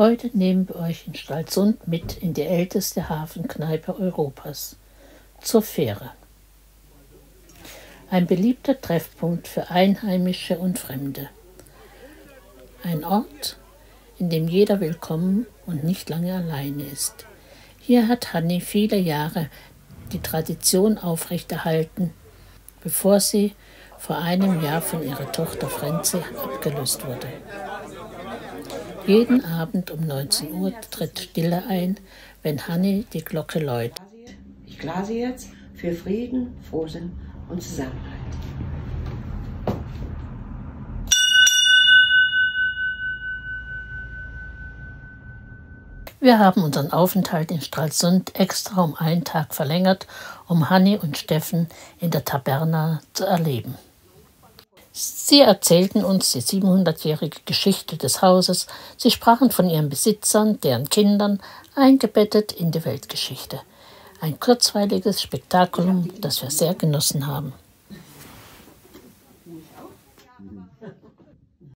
Heute nehmen wir euch in Stralsund mit in die älteste Hafenkneipe Europas, zur Fähre. Ein beliebter Treffpunkt für Einheimische und Fremde. Ein Ort, in dem jeder willkommen und nicht lange alleine ist. Hier hat Hanni viele Jahre die Tradition aufrechterhalten, bevor sie vor einem Jahr von ihrer Tochter Frenze abgelöst wurde. Jeden Abend um 19 Uhr tritt Stille ein, wenn Hanni die Glocke läutet. Ich glase jetzt für Frieden, Frohsinn und Zusammenhalt. Wir haben unseren Aufenthalt in Stralsund extra um einen Tag verlängert, um Hanni und Steffen in der Taberna zu erleben. Sie erzählten uns die 700-jährige Geschichte des Hauses. Sie sprachen von ihren Besitzern, deren Kindern, eingebettet in die Weltgeschichte. Ein kurzweiliges Spektakulum, das wir sehr genossen haben.